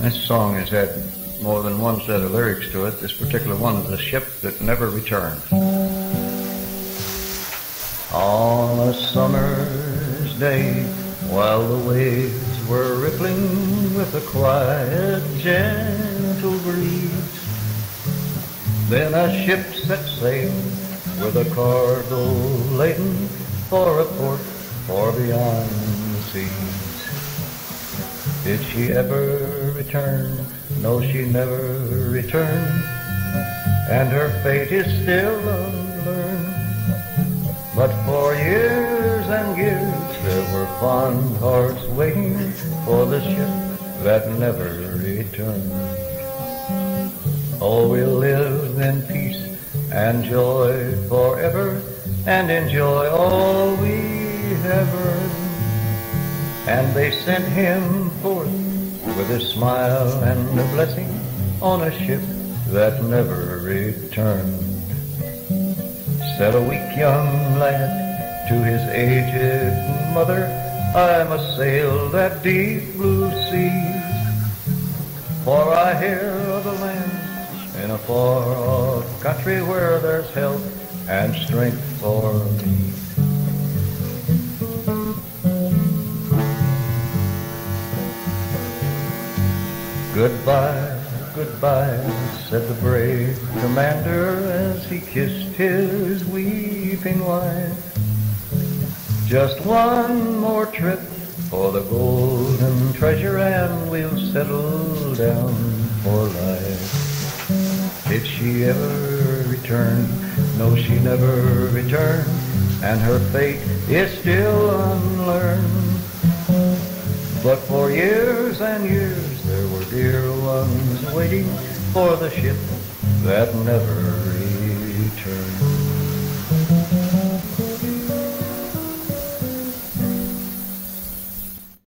This song has had more than one set of lyrics to it. This particular one is a ship that never returned. On a summer's day, while the waves were rippling with a quiet, gentle breeze, then a ship set sail with a cargo laden for a port far beyond the seas. Did she ever return? No, she never returned, and her fate is still unlearned. But for years and years there were fond hearts waiting for the ship that never returned. Oh, we'll live in peace and joy forever and enjoy all we have earned. And they sent him forth with a smile and a blessing on a ship that never returned. Said a weak young lad to his aged mother, I must sail that deep blue sea, for I hear of a land in a far off country where there's health and strength for me. Goodbye, goodbye, said the brave commander as he kissed his weeping wife. Just one more trip for the golden treasure and we'll settle down for life. Did she ever return? No, she never returned, and her fate is still unlearned. But for years and years waiting for the ship that never returns.